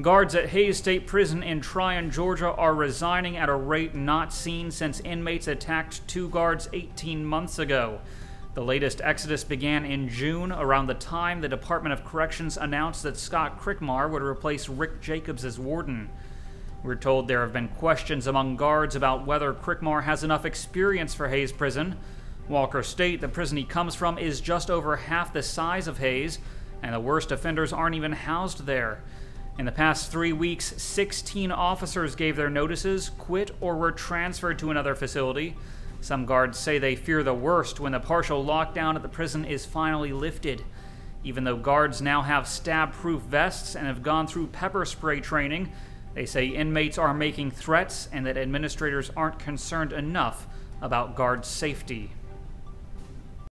Guards at Hays State Prison in Trion, Georgia are resigning at a rate not seen since inmates attacked two guards 18 months ago. The latest exodus began in June, around the time the Department of Corrections announced that Scott Crickmar would replace Rick Jacobs as warden. We're told there have been questions among guards about whether Crickmar has enough experience for Hays Prison. Walker State, the prison he comes from, is just over half the size of Hays, and the worst offenders aren't even housed there. In the past three weeks, 16 officers gave their notices, quit, or were transferred to another facility. Some guards say they fear the worst when the partial lockdown at the prison is finally lifted. Even though guards now have stab proof vests and have gone through pepper spray training, they say inmates are making threats and that administrators aren't concerned enough about guard safety.